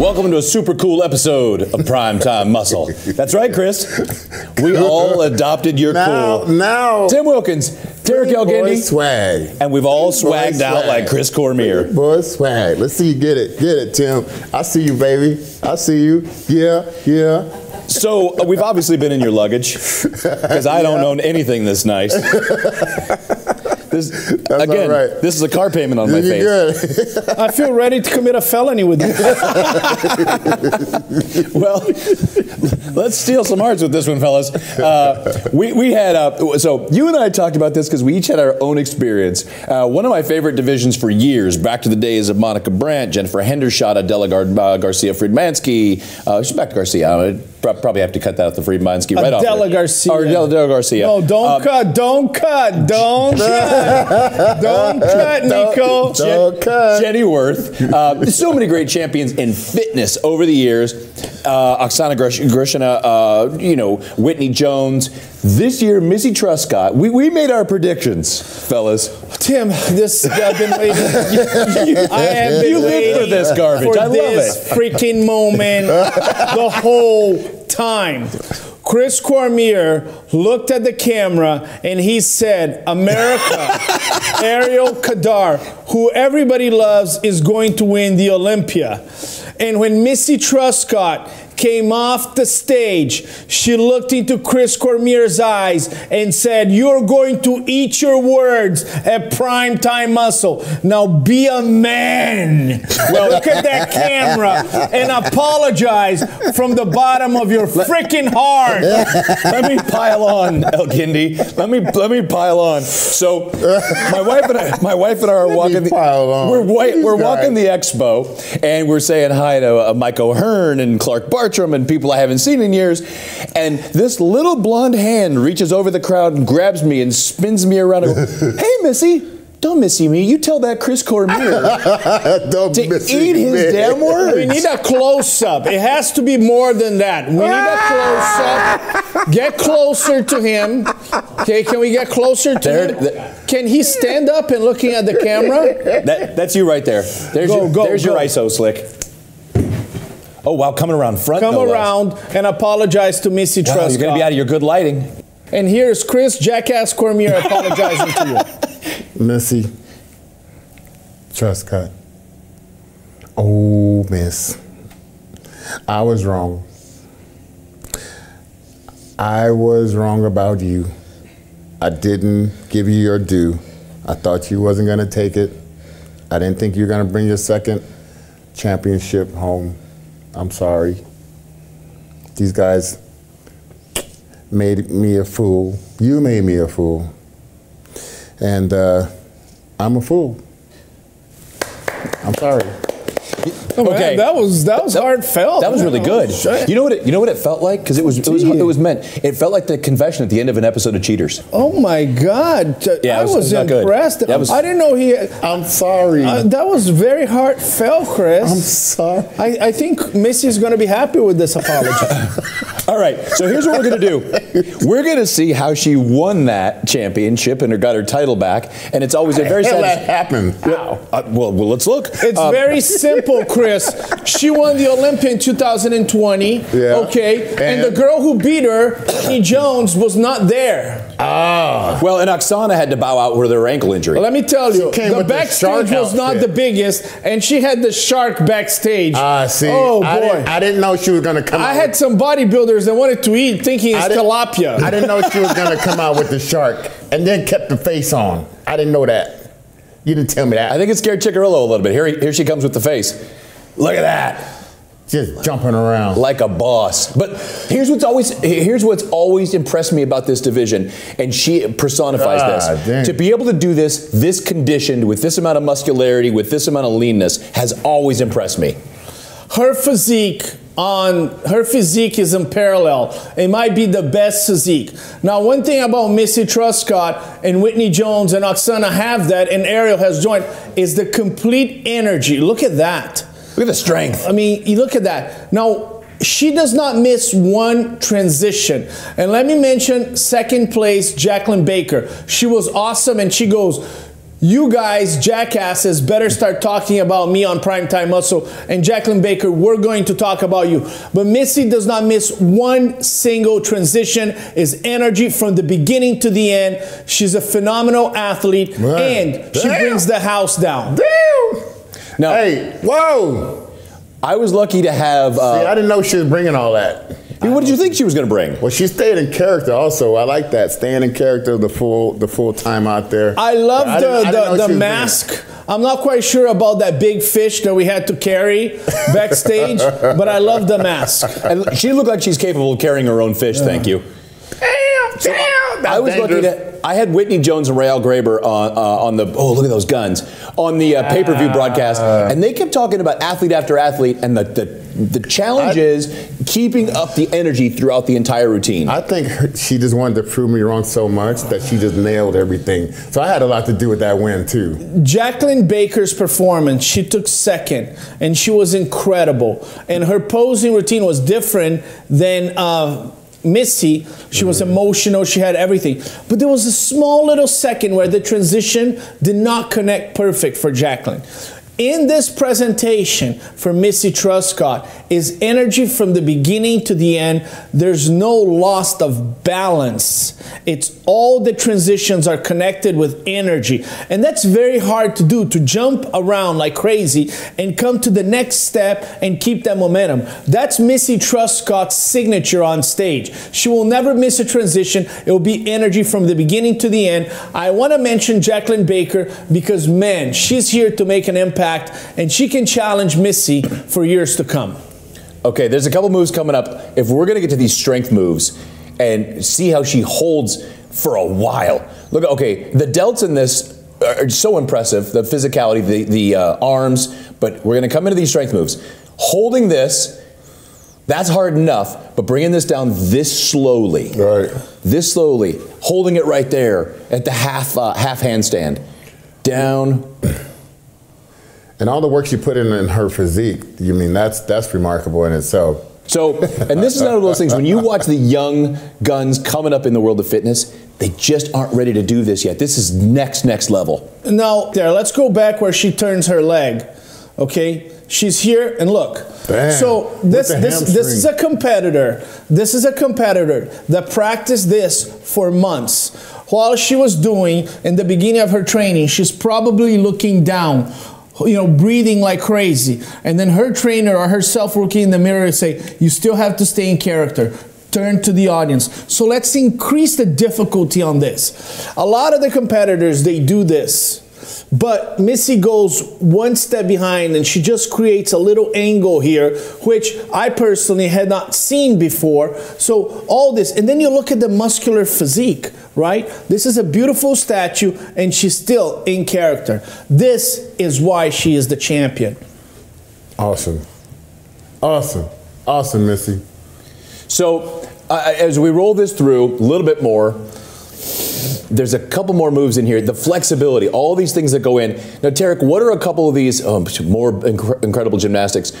Welcome to a super cool episode of Primetime Muscle. That's right, Chris. We all adopted your Now, cool. now. Tim Wilkins, Tarek Boy Elgindy, swag. and we've all swagged out like Chris Cormier. Boy swag. Let's see you get it. Get it, Tim. I see you, baby. I see you. Yeah, yeah. So uh, we've obviously been in your luggage because I don't own anything this nice. This, all again, right. this is a car payment on my You face. good? I feel ready to commit a felony with you. Well, let's steal some hearts with this one, fellas. Uh, we, we had, uh, so you and I talked about this because we each had our own experience. Uh, one of my favorite divisions for years, back to the days of Monica Brandt, Jennifer Hendershot, Adela Gar- uh, Garcia Friedmansky. Uh, she's back to Garcia. I probably have to cut that out the Friedmansky right off. Adela. Garcia. Or Adela, Adela Garcia. No, don't Uh, cut, don't cut, don't cut, don't cut, Nico. Don't cut. Jenny Worth. Uh, so many great champions in fitness over the years. Uh, Oksana Grish- Grishina, uh, you know, Whitney Jones. This year, Missy Truscott. We, we made our predictions, fellas. Tim, this I've been waiting. I have been You live for this garbage. For I love this it. freaking moment the whole time. Chris Cormier looked at the camera and he said, America, Ariel Khadr, who everybody loves, is going to win the Olympia. And when Missy Truscott came off the stage, she looked into Chris Cormier's eyes and said, You're going to eat your words at prime time muscle. Now be a man. Well, look at that camera and apologize from the bottom of your freaking heart. let me pile on, Elgindy. Let me let me pile on. So, my wife and I, my wife and I are walking. The, pile. We're wa- we're guys. walking the expo, and we're saying hi to uh, Mike O'Hearn and Clark Bartram and people I haven't seen in years. And this little blonde hand reaches over the crowd and grabs me and spins me around. And go, hey, Missy. Don't missy me. You tell that Chris Cormier Don't to miss eat his man. damn words. We need a close up. It has to be more than that. We need a close up. Get closer to him. Okay, can we get closer to There- him? there- Can he stand up and looking at the camera? That, that's you right there. There's, Go, your, go, there's your. ISO slick. Oh, wow, coming around front. Come no less. around and apologize to Missy Wow, Truscott. you're going to be out of your good lighting. And here's Chris Jackass Cormier apologizing to you. Missy. Truscott. Oh, miss. I was wrong. I was wrong about you. I didn't give you your due. I thought you wasn't going to take it. I didn't think you were going to bring your second championship home. I'm sorry. These guys made me a fool. You made me a fool. And uh, I'm a fool. I'm sorry. Oh, man, Okay. that was that was heartfelt. That was really good. Shit. You know what? It, you know what it felt like because it was it was it was meant. It felt like the confession at the end of an episode of Cheaters. Oh my God! Yeah, I was- was, it was not good. impressed. That was- I didn't know he. I'm sorry. Uh, that was very heartfelt, Chris. I'm sorry. I, I think Missy's going to be happy with this apology. All right, so here's what we're gonna do. We're gonna see how she won that championship and her got her title back. And it's always a very Hell, that sad. happened. Uh, well, well, let's look. It's Um, very simple, Chris. She won the Olympia in 2020. Yeah. Okay. And, And- the girl who beat her, Whitney Jones, was not there. Ah. well, and Oksana had to bow out with her ankle injury. Let me tell you, the with the backstage was not outfit. the biggest, and she had the shark backstage. Ah, see. Oh, I boy. didn't, I didn't know she was going to come I out. had some bodybuilders that wanted to eat thinking it's I tilapia. I didn't know she was going to come out with the shark and then kept the face on. I didn't know that. You didn't tell me that. I think it scared Chickarillo a little bit. Here, here she comes with the face. Look at that. Just jumping around. like a boss. But here's what's always here's what's always impressed me about this division, and she personifies Ah, this. dang. To be able to do this, this conditioned with this amount of muscularity, with this amount of leanness, has always impressed me. her physique on her physique is unparalleled. It might be the best physique. Now, one thing about Missy Truscott and Whitney Jones and Oksana have that, and Ariel has joined, is the complete energy. Look at that. Look at the strength. I mean, you look at that. Now, she does not miss one transition. And let me mention second place, Jacqueline Baker. She was awesome, and she goes, You guys, jackasses, better start talking about me on Primetime Muscle. And Jacqueline Baker, we're going to talk about you. But Missy does not miss one single transition, is energy from the beginning to the end. She's a phenomenal athlete, Man. and she Damn. brings the house down. Damn. Now, Hey, whoa. I was lucky to have. See, Uh, I didn't know she was bringing all that. I mean, what did you think she was going to bring? Well, she stayed in character. Also, I like that staying in character the full the full time out there. I love I didn't- I the, didn't the, the mask. I'm not quite sure about that big fish that we had to carry backstage, but I love the mask. And she looked like she's capable of carrying her own fish. Thank you. Damn, damn. I was lucky to. I had Whitney Jones and Rael Graber on uh, on the. Oh, look at those guns on the uh, pay per view broadcast, and they kept talking about athlete after athlete, and the the, the challenge I- is keeping up the energy throughout the entire routine. I think her, she just wanted to prove me wrong so much that she just nailed everything. So I had a lot to do with that win too. Jacqueline Baker's performance, she took second and she was incredible. And her posing routine was different than uh, Missy. She was emotional, she had everything. But there was a small little second where the transition did not connect perfect for Jacqueline. In this presentation for Missy Truscott is energy from the beginning to the end. There's no loss of balance. It's all the transitions are connected with energy. And that's very hard to do to jump around like crazy and come to the next step and keep that momentum. That's Missy Truscott's signature on stage. She will never miss a transition. It will be energy from the beginning to the end. I want to mention Jacqueline Baker because man, she's here to make an impact and she can challenge Missy for years to come. Okay, there's a couple moves coming up. If we're going to get to these strength moves and see how she holds for a while. Look, okay, the delts in this are so impressive. The physicality, the the uh, arms, but we're going to come into these strength moves. Holding this, that's hard enough, but bringing this down this slowly, Right. this slowly, holding it right there at the half uh, half handstand, down. And all the work she put in in her physique, you mean that's that's remarkable in itself. So, and this is one of those things when you watch the young guns coming up in the world of fitness, they just aren't ready to do this yet. This is next, next level. Now, there, let's go back where she turns her leg. Okay? She's here and look. Damn. So With this the this this is a competitor. This is a competitor that practiced this for months. While she was doing in the beginning of her training, she's probably looking down, you know, breathing like crazy. And then her trainer or herself looking in the mirror and say, "You still have to stay in character." Turn to the audience. So let's increase the difficulty on this. A lot of the competitors they do this. But Missy goes one step behind and she just creates a little angle here, which I personally had not seen before. So, all this, and then you look at the muscular physique, right? This is a beautiful statue and she's still in character. This is why she is the champion. Awesome. Awesome. Awesome, Missy. So, uh, as we roll this through a little bit more, there's a couple more moves in here. The flexibility, all these things that go in. Now, Tarek, what are a couple of these um, more incre- incredible gymnastics?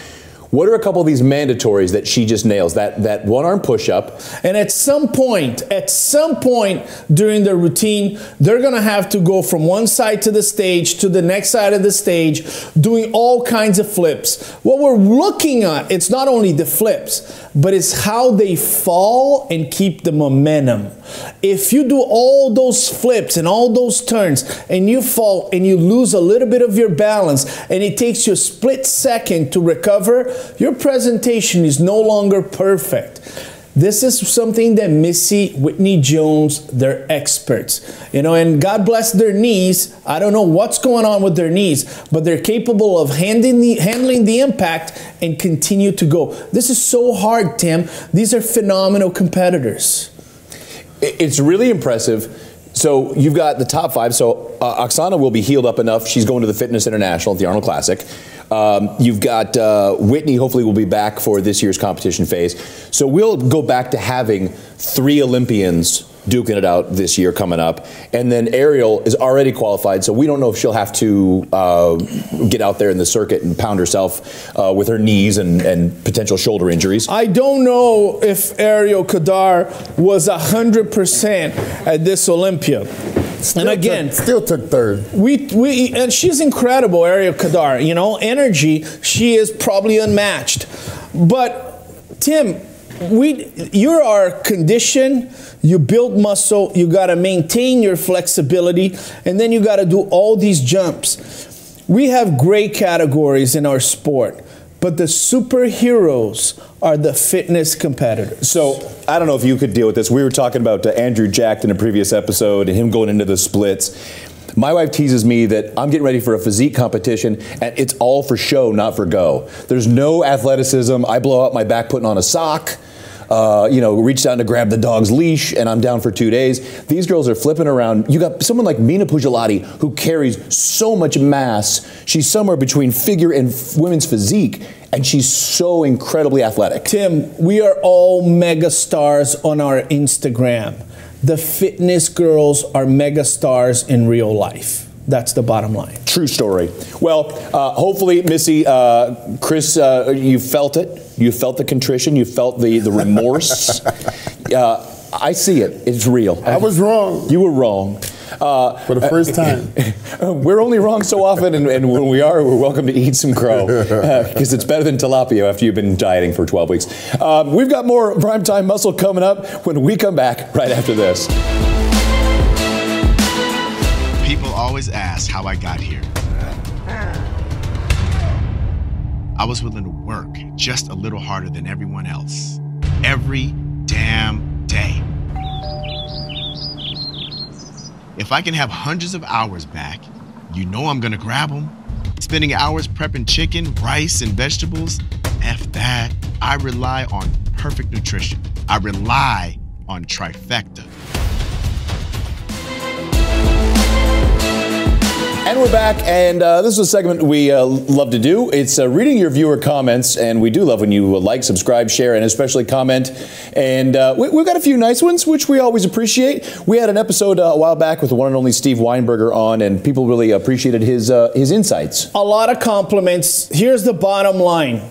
What are a couple of these mandatories that she just nails? That that one arm push up. And at some point, at some point during the routine, they're gonna have to go from one side to the stage to the next side of the stage, doing all kinds of flips. What we're looking at, it's not only the flips, but it's how they fall and keep the momentum. If you do all those flips and all those turns and you fall and you lose a little bit of your balance and it takes you a split second to recover, your presentation is no longer perfect. This is something that Missy, Whitney Jones, they're experts. You know, and God bless their knees. I don't know what's going on with their knees, but they're capable of handling the, handling the impact and continue to go. This is so hard, Tim. These are phenomenal competitors. It- It's really impressive. So you've got the top five. So uh, Oksana will be healed up enough. She's going to the Fitness International at the Arnold Classic. Um, you've got uh, Whitney. Hopefully, will be back for this year's competition phase. So we'll go back to having three Olympians duking it out this year coming up, and then Ariel is already qualified. So we don't know if she'll have to uh, get out there in the circuit and pound herself uh, with her knees and, and potential shoulder injuries. I don't know if Ariel Khadr was 100% at this Olympia. Still again- took, still took third. We, we and she's incredible, Ariel Khadr. You know, energy. She is probably unmatched. But Tim, we you are conditioned. You build muscle. You got to maintain your flexibility, and then you got to do all these jumps. We have great categories in our sport, but the superheroes are the fitness competitors. So I don't know if you could deal with this. We were talking about uh, Andrew Jack in a previous episode and him going into the splits. My wife teases me that I'm getting ready for a physique competition and it's all for show, not for go. There's no athleticism. I blow out my back putting on a sock. Uh, you know, reach down to grab the dog's leash, and I'm down for two days. These girls are flipping around. You got someone like Mina Pujolati who carries so much mass. She's somewhere between figure and women's physique, and she's so incredibly athletic. Tim, we are all mega stars on our Instagram. The fitness girls are mega stars in real life. That's the bottom line. True story. Well, uh, hopefully, Missy, uh, Chris, uh, you felt it. You felt the contrition. You felt the the remorse. uh, I see it. It's real. I was wrong You were wrong. Uh, for the first time. we're only wrong so often, and, and when we are, we're welcome to eat some crow because it's better than tilapia after you've been dieting for 12 weeks. Um, we've got more primetime muscle coming up when we come back right after this. People always ask how I got here. I was willing to work just a little harder than everyone else. Every damn day. If I can have hundreds of hours back, you know I'm gonna grab them. Spending hours prepping chicken, rice, and vegetables, F that. I rely on perfect nutrition. I rely on trifecta. And we're back, and uh, this is a segment we uh, love to do. It's uh, reading your viewer comments, and we do love when you like, subscribe, share, and especially comment. And uh, we, we've got a few nice ones, which we always appreciate. We had an episode uh, a while back with the one and only Steve Weinberger on, and people really appreciated his uh, his insights. A lot of compliments. Here's the bottom line.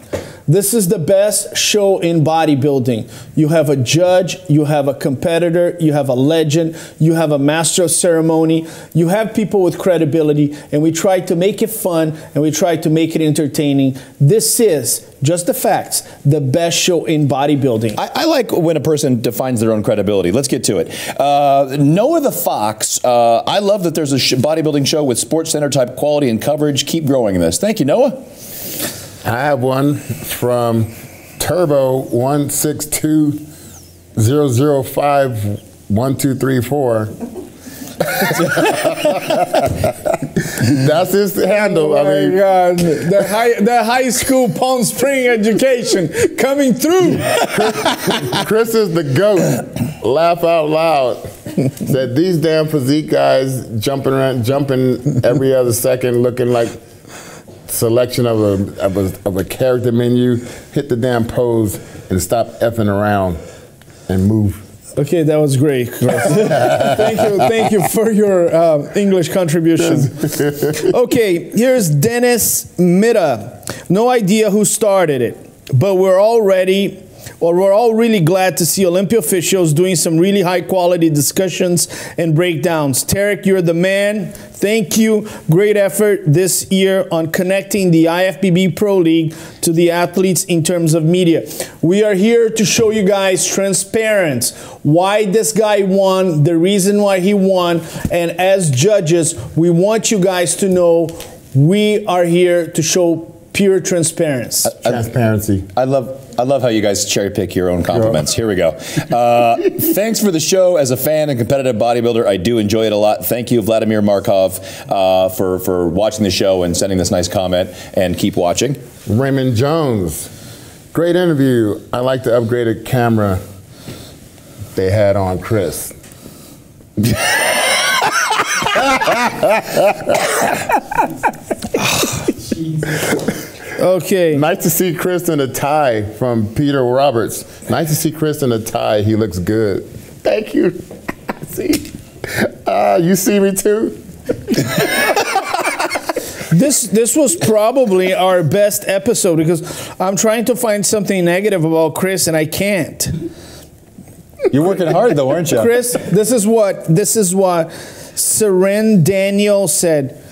This is the best show in bodybuilding. You have a judge, you have a competitor, you have a legend, you have a master of ceremony, you have people with credibility, and we try to make it fun and we try to make it entertaining. This is just the facts, the best show in bodybuilding. I, I like when a person defines their own credibility. Let's get to it. Uh, Noah the Fox. Uh, I love that there's a sh- bodybuilding show with Sports Center type quality and coverage. Keep growing this. Thank you, Noah. I have one from Turbo one six two zero zero five one two three four. That's his handle. I oh mean, God, the high, the high school Palm Spring education coming through. Chris is the goat. Laugh out loud. That these damn physique guys jumping around, jumping every other second, looking like selection of a, of a of a character menu. Hit the damn pose and stop effing around and move. Okay, that was great. Thank you, thank you for your uh, English contribution. Okay, here's Dennis Mitta. No idea who started it, but we're already. Well, we're all really glad to see Olympia officials doing some really high quality discussions and breakdowns. Tarek, you're the man. Thank you. Great effort this year on connecting the IFBB Pro League to the athletes in terms of media. We are here to show you guys transparent why this guy won, the reason why he won, and as judges, we want you guys to know we are here to show pure transparency. Transparency. I love I love how you guys cherry pick your own compliments. Here we go. Uh, thanks for the show. As a fan and competitive bodybuilder, I do enjoy it a lot. Thank you, Vladimir Markov, uh, for for watching the show and sending this nice comment. And keep watching. Raymond Jones. Great interview. I like the upgraded camera they had on Chris. Okay. Nice to see Chris in a tie from Peter Roberts. Nice to see Chris in a tie. He looks good. Thank you. see, uh, you see me too. This this was probably our best episode because I'm trying to find something negative about Chris and I can't. You're working hard though, aren't you? Chris, this is what this is what Seren Daniel said,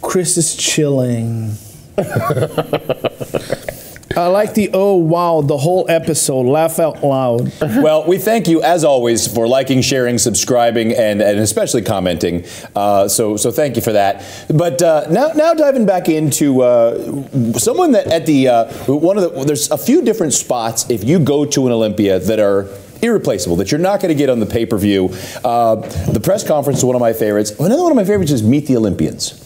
Chris is chilling. I like the oh wow, the whole episode. Laugh out loud. well, we thank you as always for liking, sharing, subscribing, and, and especially commenting. Uh, so, so thank you for that. But uh, now, now diving back into uh, someone that at the uh, one of the there's a few different spots if you go to an Olympia that are irreplaceable that you're not going to get on the pay per view. Uh, the press conference is one of my favorites. Another one of my favorites is Meet the Olympians.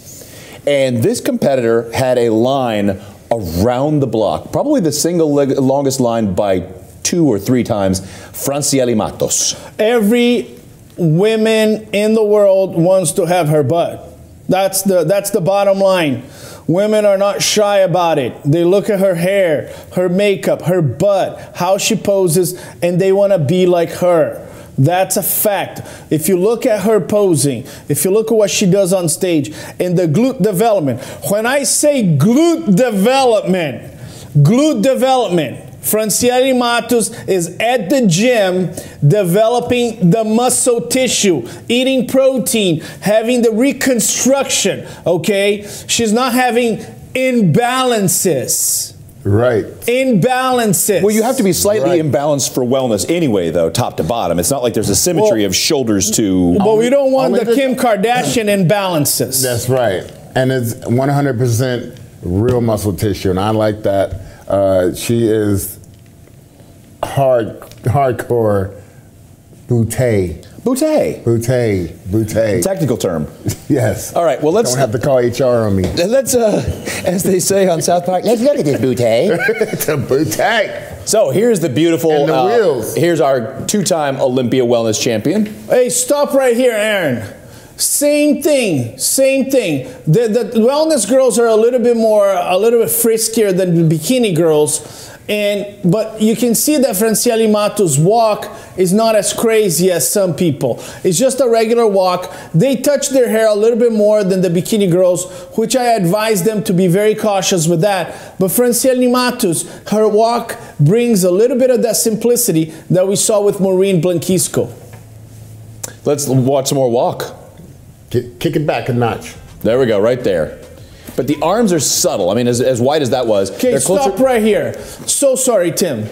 And this competitor had a line around the block, probably the single longest line by two or three times, Francielle Mattos. Every woman in the world wants to have her butt. That's the that's the bottom line. Women are not shy about it. They look at her hair, her makeup, her butt, how she poses, and they want to be like her. That's a fact. If you look at her posing, if you look at what she does on stage, in the glute development, when I say glute development, glute development, Francielle Mattos is at the gym developing the muscle tissue, eating protein, having the reconstruction, okay? She's not having imbalances. Right. Imbalances. Well, you have to be slightly Right. imbalanced for wellness anyway, though, top to bottom. It's not like there's a symmetry Well- of shoulders to. But we don't want the the- Kim Kardashian imbalances. That's right. And it's 100% real muscle tissue, and I like that. Uh, she is hard, hardcore bootay. Boutte. Bootay. Bootay. Technical term. Yes. All right, well, let's- Don't have to call HR on me. Let's, uh, as they say on South Park, let's look at this Boutte. it's a bootay. So here's the beautiful. And the uh, wheels. Here's our two-time Olympia wellness champion. Hey, stop right here, Aaron. Same thing, same thing. The, the wellness girls are a little bit more, a little bit friskier than the bikini girls. And but you can see that Francielle Mattos' walk is not as crazy as some people. It's just a regular walk. They touch their hair a little bit more than the bikini girls, which I advise them to be very cautious with that. But Francielle Mattos, her walk brings a little bit of that simplicity that we saw with Maureen Blanquisco. Let's watch some more walk. Kick, kick it back a notch. There we go, right there. But the arms are subtle. I mean, as, as wide as that was. Okay, closer- stop right here. So sorry, Tim.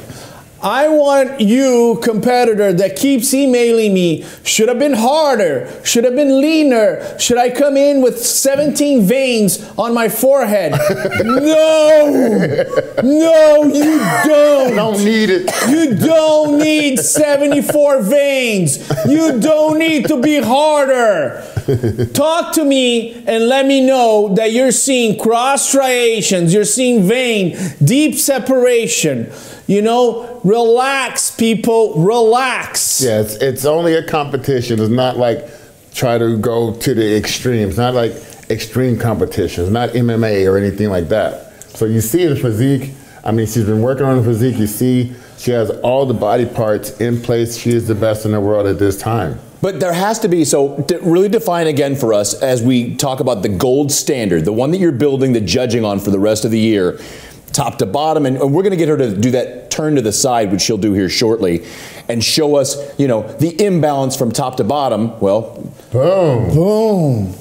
I want you, competitor, that keeps emailing me, should have been harder, should have been leaner, should I come in with 17 veins on my forehead? no! No, you don't! I Don't need it. You don't need 74 veins. You don't need to be harder. Talk to me and let me know that you're seeing cross striations, you're seeing vein, deep separation. You know, relax, people, relax. Yeah, it's, it's only a competition. It's not like try to go to the extreme. It's not like extreme competitions, not MMA or anything like that. So you see the physique. I mean, she's been working on the physique. You see, she has all the body parts in place. She is the best in the world at this time. But there has to be, so to really define again for us as we talk about the gold standard, the one that you're building the judging on for the rest of the year, top to bottom, and, and we're going to get her to do that turn to the side, which she'll do here shortly, and show us, you know, the imbalance from top to bottom. Well, Boom. Boom.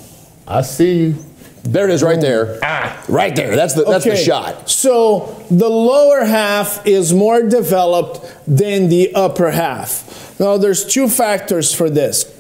I see you. there it is right there. Ah, right there. That's the, that's the shot. So the lower half is more developed than the upper half. Now there's two factors for this.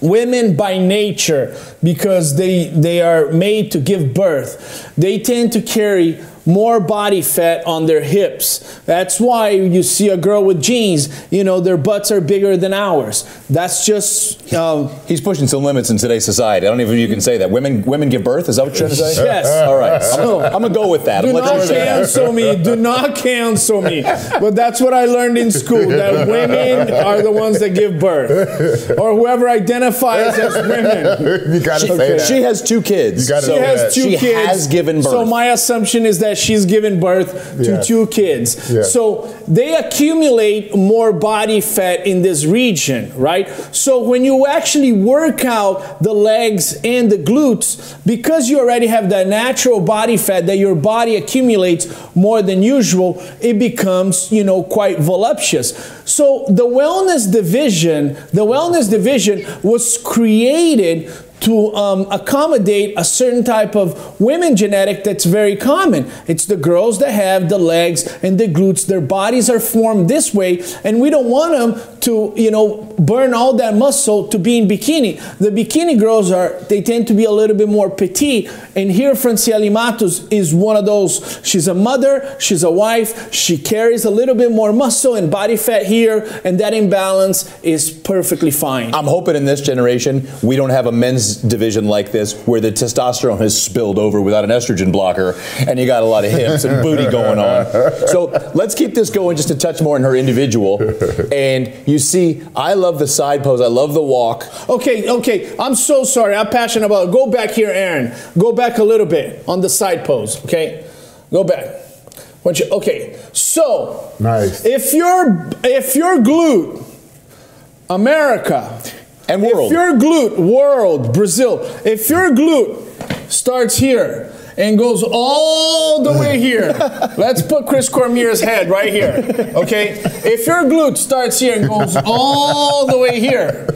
Women by nature, because they they are made to give birth, they tend to carry more body fat on their hips. That's why you see a girl with jeans, you know, their butts are bigger than ours. That's just um, He's pushing some limits in today's society. I don't even know if you can say that. Women women give birth? Is that what you're trying to say? Yes. All right. I'm, So- gonna, I'm gonna go with that. Do I'm not cancel me. Do not cancel me. But that's what I learned in school that women are the ones that give birth. Or whoever identifies as women. you gotta She, say that. she has two kids. You gotta so She has two she kids. has given birth. So my assumption is that she's given birth to Yeah. two kids. Yeah. So they accumulate more body fat in this region, right? So when you actually work out the legs and the glutes, because you already have that natural body fat that your body accumulates more than usual, it becomes, you know, quite voluptuous. So the wellness division, the wellness division was created to um, accommodate a certain type of women genetic that's very common. It's the girls that have the legs and the glutes. Their bodies are formed this way, and we don't want them to, you know, burn all that muscle to be in bikini. The bikini girls are, they tend to be a little bit more petite. And here, Francielle Mattos is one of those. She's a mother, she's a wife, she carries a little bit more muscle and body fat here, and that imbalance is perfectly fine. I'm hoping in this generation we don't have a men's division like this where the testosterone has spilled over without an estrogen blocker and you got a lot of hips and booty going on. So let's keep this going just a touch more in her individual. And you see, I love the side pose, I love the walk. Okay, okay. I'm so sorry. I'm passionate about it. Go back here, Aaron. Go back a little bit on the side pose, okay? Go back. Want you, okay. So, Nice. if your if your glute America And world. If your glute world Brazil, if your glute starts here and goes all the way here. Let's put Chris Cormier's head right here. Okay? If your glute starts here and goes all the way here,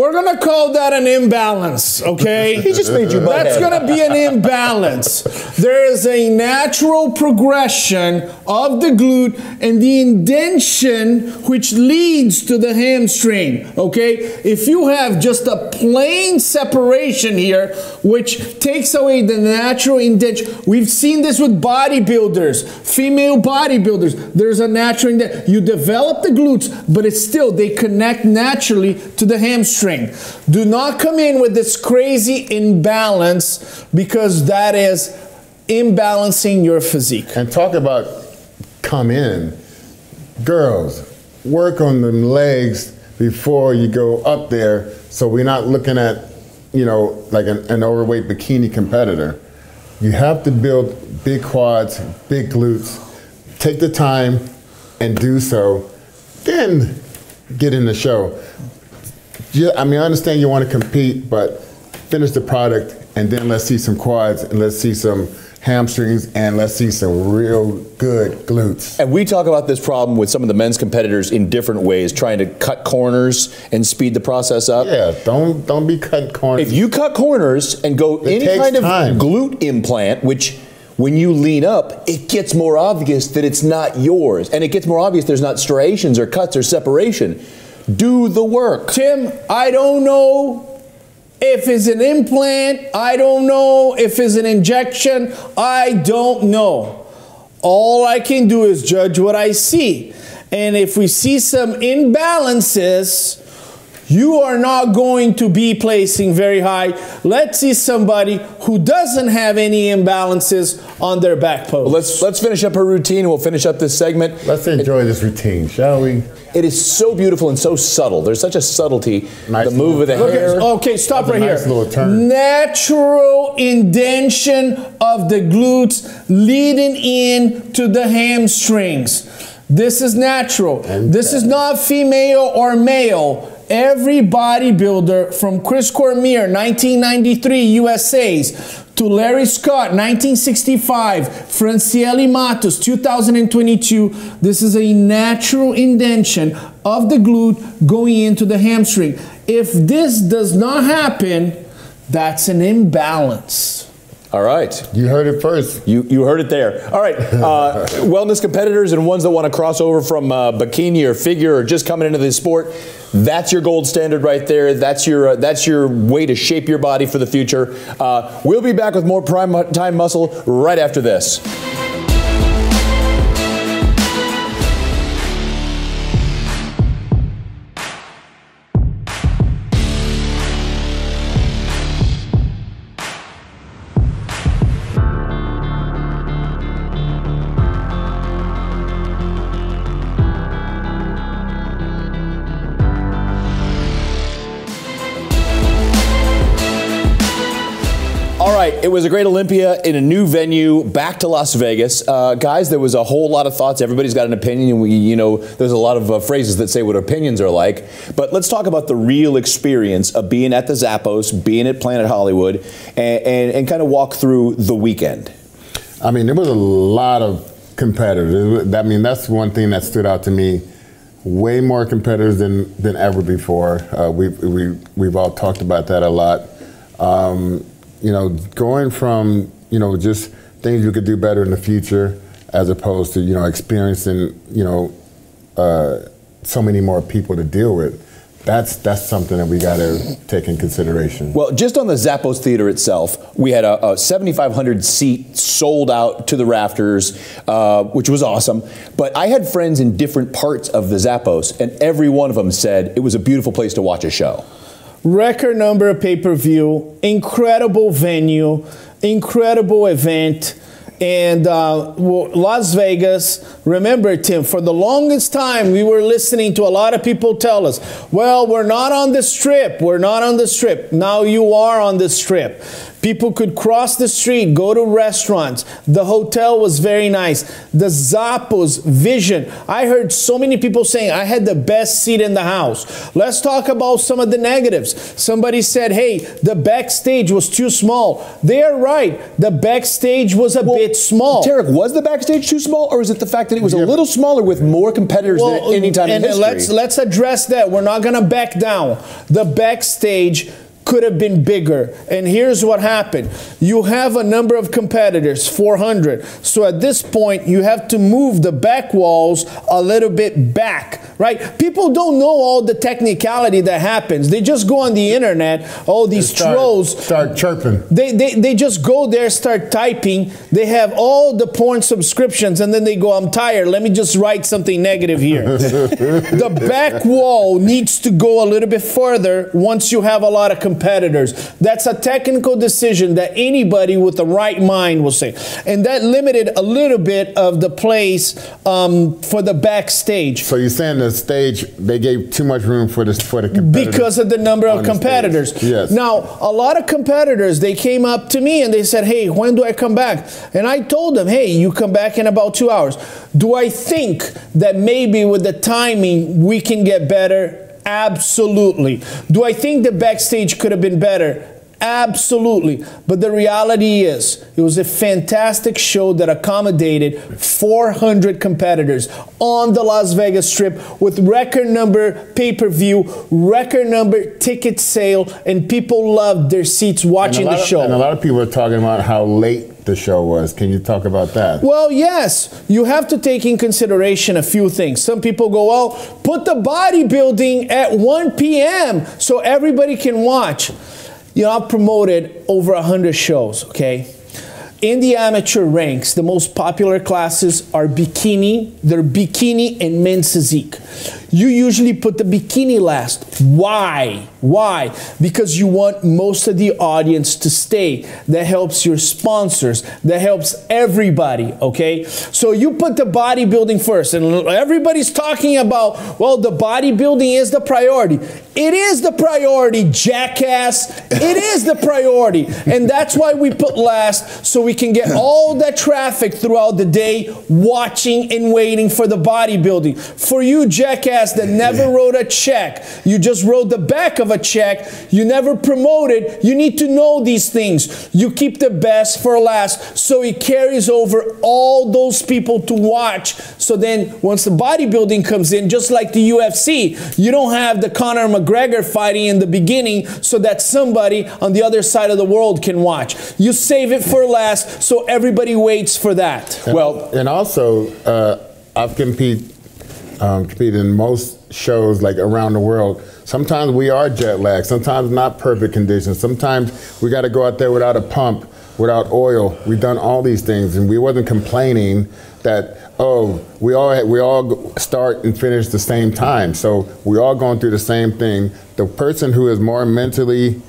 we're gonna call that an imbalance, okay? He just made you That's head. gonna be an imbalance. There is a natural progression of the glute and the indentation which leads to the hamstring, okay? If you have just a plain separation here, which takes away the natural indentation, we've seen this with bodybuilders, female bodybuilders. There's a natural indent. You develop the glutes, but it's still, they connect naturally to the hamstring. Do not come in with this crazy imbalance because that is imbalancing your physique. And talk about come in. Girls, work on them legs before you go up there so we're not looking at, you know, like an, an overweight bikini competitor. You have to build big quads, big glutes. Take the time and do so. Then get in the show. Yeah, I mean, I understand you want to compete, but finish the product and then let's see some quads and let's see some hamstrings and let's see some real good glutes. And we talk about this problem with some of the men's competitors in different ways, trying to cut corners and speed the process up. Yeah, don't don't be cutting corners. If you cut corners and go It any kind of time. glute implant, which when you lean up, it gets more obvious that it's not yours. And it gets more obvious there's not striations or cuts or separation. Do the work. Tim, I don't know if it's an implant. I don't know if it's an injection. I don't know. All I can do is judge what I see. And if we see some imbalances, you are not going to be placing very high. Let's see somebody who doesn't have any imbalances on their back pose. Let's let's finish up her routine we'll finish up this segment. let's enjoy this routine, shall we? It is so beautiful and so subtle. There's such a subtlety. Nice the move of the little- Look at- hair. okay, stop That's a right nice here. little turn. Natural indentation of the glutes leading in to the hamstrings. This is natural. And this is not female or male. Every bodybuilder from Chris Cormier, 1993 USA's, to Larry Scott, 1965, Francielle Mattos, 2022. This is a natural indentation of the glute going into the hamstring. If this does not happen, that's an imbalance. All right. You heard it first. You, you heard it there. All right. Uh, wellness competitors and ones that want to cross over from uh, bikini or figure or just coming into the sport, that's your gold standard right there. That's your uh, that's your way to shape your body for the future. Uh, we'll be back with more prime time muscle right after this. It was a great Olympia in a new venue, back to Las Vegas, uh, guys. There was a whole lot of thoughts. Everybody's got an opinion, we, you know, there's a lot of uh, phrases that say what opinions are like. But let's talk about the real experience of being at the Zappos, being at Planet Hollywood, and, and, and kind of walk through the weekend. I mean, there was a lot of competitors. I mean, that's one thing that stood out to me. way more competitors than, than ever before. Uh, we've, we, we've all talked about that a lot. Um, you know, going from, you know, just things you could do better in the future as opposed to, you know, experiencing, you know, uh, so many more people to deal with. That's that's something that we got to take in consideration. Well, just on the Zappos Theater itself, we had a, a 7,500 seat sold out to the rafters, uh, which was awesome. But I had friends in different parts of the Zappos, and every one of them said it was a beautiful place to watch a show. Record number of pay per view, incredible venue, incredible event. And uh, Las Vegas, remember, Tim, for the longest time, we were listening to a lot of people tell us, well, we're not on the strip. We're not on the strip. Now you are on the strip. People could cross the street, go to restaurants. The hotel was very nice. The Zappos vision. I heard so many people saying I had the best seat in the house. Let's talk about some of the negatives. Somebody said, hey, the backstage was too small. They are right. The backstage was a well, bit small. Tarek, was the backstage too small, or is it the fact that it was yeah. a little smaller with more competitors well, than any time in history? Let's, let's address that. We're not going to back down. The backstage could have been bigger. And here's what happened you have a number of competitors, 400. So at this point, you have to move the back walls a little bit back, right? People don't know all the technicality that happens. They just go on the internet, all these start, trolls. Start chirping. They, they, they just go there, start typing. They have all the porn subscriptions, and then they go, I'm tired. Let me just write something negative here. the back wall needs to go a little bit further once you have a lot of competitors. That's a technical decision that anybody with the right mind will say. And that limited a little bit of the place um, for the backstage. So you're saying the stage, they gave too much room for, this, for the competitors? Because of the number of competitors. Yes. Now, a lot of competitors, they came up to me and they said, hey, when do I come back? And I told them, hey, you come back in about two hours. Do I think that maybe with the timing we can get better? Absolutely. Do I think the backstage could have been better? Absolutely. But the reality is, it was a fantastic show that accommodated 400 competitors on the Las Vegas Strip with record number pay per view, record number ticket sale, and people loved their seats watching the show. Of, and a lot of people are talking about how late the show was. Can you talk about that? Well, yes. You have to take in consideration a few things. Some people go, well, put the bodybuilding at 1 p.m. so everybody can watch. You know, I've promoted over 100 shows, okay? In the amateur ranks, the most popular classes are bikini, they're bikini and men's physique. You usually put the bikini last. Why? Why? Because you want most of the audience to stay. That helps your sponsors. That helps everybody, okay? So you put the bodybuilding first, and everybody's talking about, well, the bodybuilding is the priority. It is the priority, jackass. It is the priority. And that's why we put last, so we can get all that traffic throughout the day watching and waiting for the bodybuilding. For you, jackass, that never wrote a check, you just wrote the back of a check. You never promoted. You need to know these things. You keep the best for last so it carries over all those people to watch. So then once the bodybuilding comes in, just like the UFC, you don't have the Conor McGregor fighting in the beginning so that somebody on the other side of the world can watch. You save it for last so everybody waits for that. And well, and also uh, I've competed um, competed in most shows like around the world Sometimes we are jet lagged, sometimes not perfect conditions. Sometimes we got to go out there without a pump, without oil. We've done all these things, and we wasn't complaining that oh we all we all start and finish the same time. So we're all going through the same thing. The person who is more mentally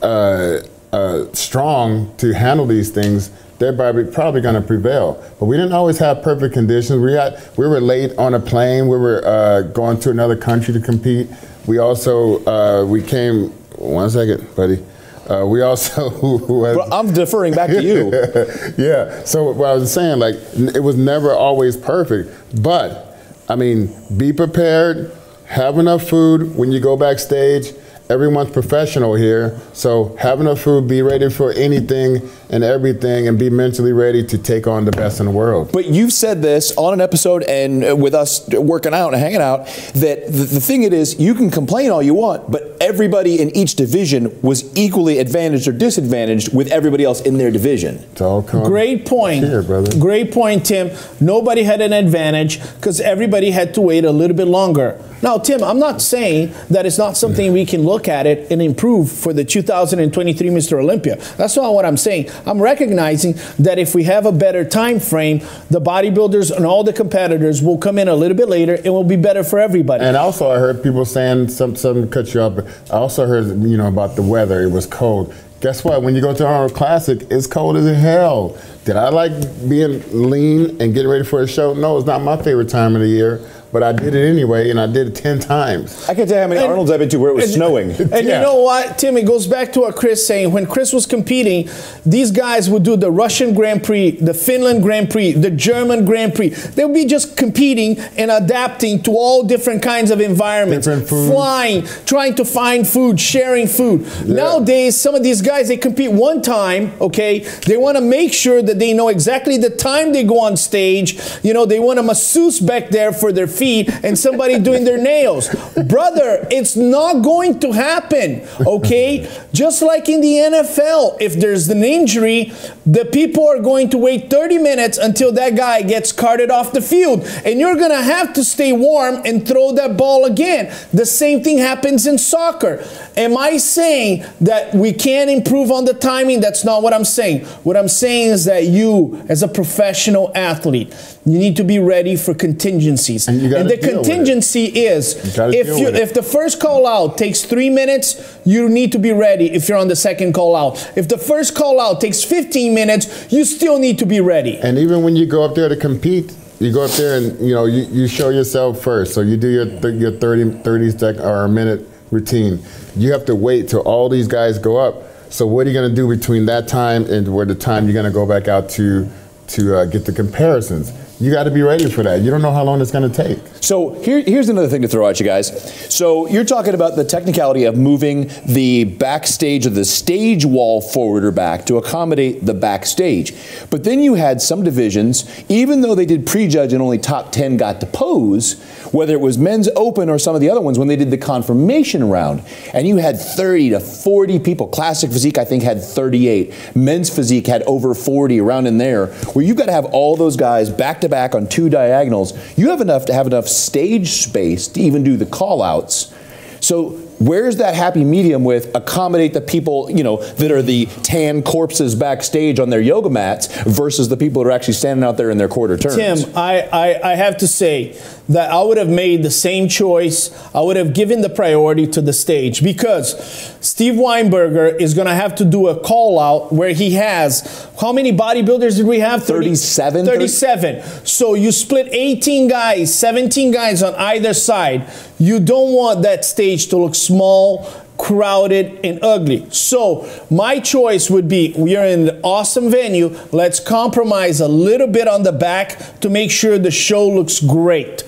uh, uh, strong to handle these things they're probably, probably going to prevail. But we didn't always have perfect conditions. We had we were late on a plane. We were uh, going to another country to compete. We also uh, we came one second, buddy. Uh, we also well, I'm deferring back to you. yeah. So what I was saying, like it was never always perfect, but I mean, be prepared. Have enough food when you go backstage. Everyone's professional here, so have enough food. Be ready for anything and everything and be mentally ready to take on the best in the world. But you've said this on an episode and uh, with us working out and hanging out that the, the thing it is, you can complain all you want, but everybody in each division was equally advantaged or disadvantaged with everybody else in their division. It's all come Great point. Here, brother. Great point, Tim. Nobody had an advantage because everybody had to wait a little bit longer. Now, Tim, I'm not saying that it's not something we can look at it and improve for the 2023 Mr. Olympia. That's not what I'm saying. I'm recognizing that if we have a better time frame, the bodybuilders and all the competitors will come in a little bit later and will be better for everybody. And also, I heard people saying some something cut you up. I also heard you know about the weather. It was cold. Guess what? When you go to Arnold Classic, it's cold as hell. Did I like being lean and getting ready for a show? No, it's not my favorite time of the year. But I did it anyway, and I did it ten times. I can't tell you how many And- Arnold's I've been to where it was and- snowing. And Yeah. you know what, Tim? It goes back to what Chris saying. When Chris was competing, these guys would do the Russian Grand Prix, the Finland Grand Prix, the German Grand Prix. They would be just competing and adapting to all different kinds of environments, Different foods. flying, trying to find food, sharing food. Nowadays, some of these guys they compete one time. Okay, they want to make sure that they know exactly the time they go on stage. You know, they want a masseuse back there for their feet and somebody doing their nails. Brother, it's not going to happen. Okay, just like in the NFL, if there's an injury, the people are going to wait 30 minutes until that guy gets carted off the field, and you're gonna have to stay warm and throw that ball again. The same thing happens in soccer. Am I saying that we can't improve on the timing? That's not what I'm saying. What I'm saying is that you, as a professional athlete, you need to be ready for contingencies. And you gotta the deal with it. contingency is gotta if you if the first call out takes three minutes, you need to be ready if you're on the second call out. If the first call out takes 15 minutes, you still need to be ready. And even when you go up there to compete, you go up there and you know you, you show yourself first. So you do your th- your 30 30 sec or a minute routine. You have to wait till all these guys go up. So what are you going to do between that time and where the time you're going to go back out to to uh, get the comparisons? You got to be ready for that. You don't know how long it's going to take. So here, here's another thing to throw at you guys. So you're talking about the technicality of moving the backstage of the stage wall forward or back to accommodate the backstage. But then you had some divisions, even though they did prejudge and only top 10 got to pose, whether it was men's open or some of the other ones when they did the confirmation round, and you had 30 to 40 people. Classic Physique, I think, had 38. Men's Physique had over 40 around in there, where you've got to have all those guys back to back on two diagonals. You have enough to have enough stage space to even do the call outs. So where's that happy medium with accommodate the people, you know, that are the tan corpses backstage on their yoga mats versus the people that are actually standing out there in their quarter turns? Tim, I, I, I have to say that I would have made the same choice. I would have given the priority to the stage because Steve Weinberger is going to have to do a call out where he has how many bodybuilders did we have? 37? 37. So you split 18 guys, 17 guys on either side. You don't want that stage to look small, crowded, and ugly. So my choice would be we are in an awesome venue. Let's compromise a little bit on the back to make sure the show looks great.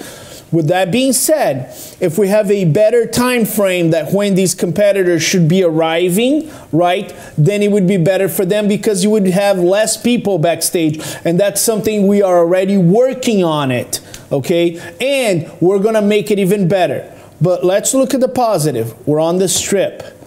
With that being said, if we have a better time frame that when these competitors should be arriving, right, then it would be better for them because you would have less people backstage, and that's something we are already working on it, okay? And we're gonna make it even better. But let's look at the positive. We're on the strip.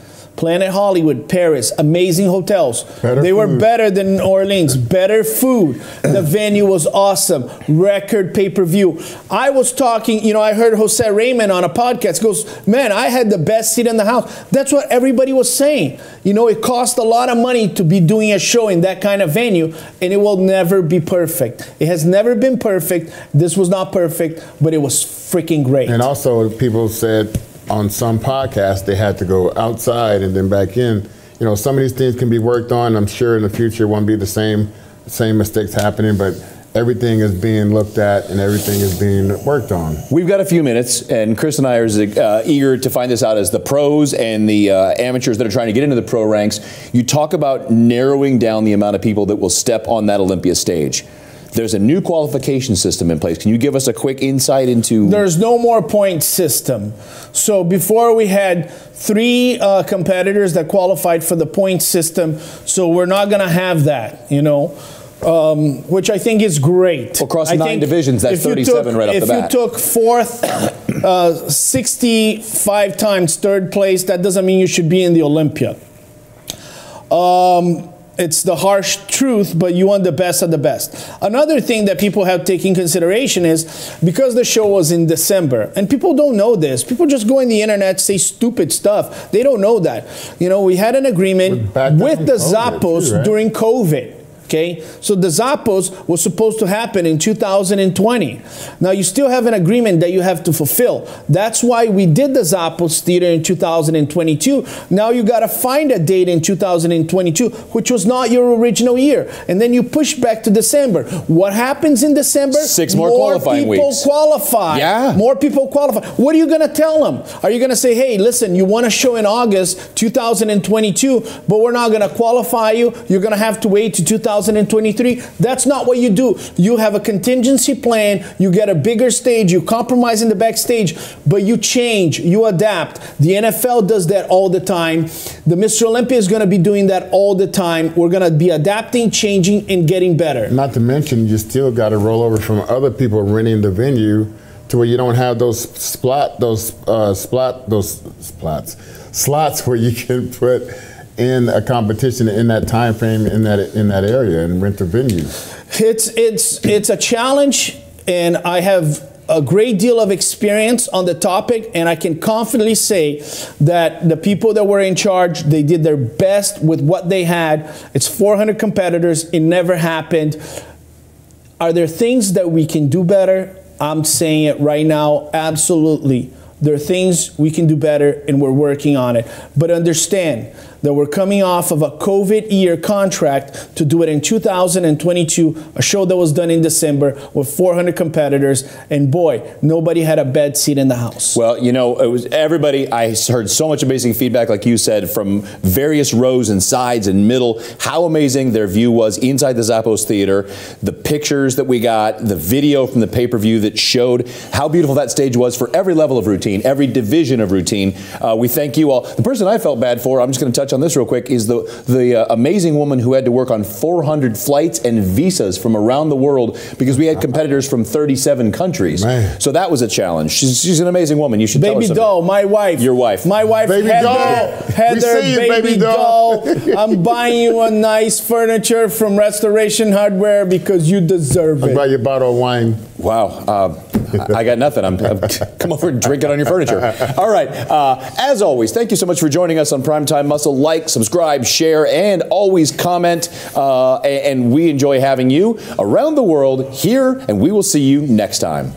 Planet Hollywood, Paris, amazing hotels. Better they were better than Orleans, better food. The venue was awesome. Record pay per view. I was talking, you know, I heard Jose Raymond on a podcast goes, Man, I had the best seat in the house. That's what everybody was saying. You know, it cost a lot of money to be doing a show in that kind of venue, and it will never be perfect. It has never been perfect. This was not perfect, but it was freaking great. And also, people said on some podcasts they had to go outside and then back in. You know, some of these things can be worked on. I'm sure in the future won't be the same same mistakes happening, but everything is being looked at and everything is being worked on. We've got a few minutes, and Chris and I are uh, eager to find this out as the pros and the uh, amateurs that are trying to get into the pro ranks. You talk about narrowing down the amount of people that will step on that Olympia stage. There's a new qualification system in place. Can you give us a quick insight into? There's no more point system. So before we had three uh, competitors that qualified for the point system. So we're not going to have that, you know. Um, which I think is great. Across I nine divisions, that's 37 took- right off the bat. If you took fourth, uh, 65 times third place, that doesn't mean you should be in the Olympia. Um, it's the harsh truth, but you want the best of the best. Another thing that people have taken consideration is because the show was in December, and people don't know this. People just go on the internet, say stupid stuff. They don't know that. You know, we had an agreement With- back with during the COVID Zappos too, right? during COVID. Okay, so the Zappos was supposed to happen in 2020. Now you still have an agreement that you have to fulfill. That's why we did the Zappos Theater in 2022. Now you got to find a date in 2022, which was not your original year, and then you push back to December. What happens in December? Six more qualifying people weeks. qualify. Yeah. more people qualify. What are you going to tell them? Are you going to say, "Hey, listen, you want to show in August 2022, but we're not going to qualify you. You're going to have to wait to 2023." That's not what you do. You have a contingency plan. You get a bigger stage. You compromise in the backstage, but you change. You adapt. The NFL does that all the time. The Mr. Olympia is going to be doing that all the time. We're going to be adapting, changing, and getting better. Not to mention, you still got to roll over from other people renting the venue to where you don't have those splat, those uh, splat, those splats, slots where you can put in a competition in that time frame in that in that area and rent the venue. It's it's it's a challenge, and I have a great deal of experience on the topic, and I can confidently say that the people that were in charge they did their best with what they had. It's 400 competitors. It never happened. Are there things that we can do better? I'm saying it right now, absolutely. There are things we can do better, and we're working on it. But understand that we're coming off of a COVID year contract to do it in 2022, a show that was done in December with 400 competitors, and boy, nobody had a bed seat in the house. Well, you know, it was everybody. I heard so much amazing feedback, like you said, from various rows and sides and middle. How amazing their view was inside the Zappos Theater. The pictures that we got, the video from the pay per view that showed how beautiful that stage was for every level of routine, every division of routine. Uh, we thank you all. The person I felt bad for, I'm just going to touch on this real quick, is the the uh, amazing woman who had to work on 400 flights and visas from around the world because we had competitors from 37 countries. Man. So that was a challenge. She's, she's an amazing woman. You should tell her Baby doll, my wife. Your wife. My wife, Baby Heather. doll. We Heather, see you, baby, baby doll. doll. I'm buying you a nice furniture from Restoration Hardware because you deserve it. I Buy it. your bottle of wine. Wow. Uh, I got nothing. I'm, I'm come over and drink it on your furniture. All right. Uh, as always, thank you so much for joining us on Primetime Muscle. Like, subscribe, share, and always comment. Uh, a- and we enjoy having you around the world here, and we will see you next time.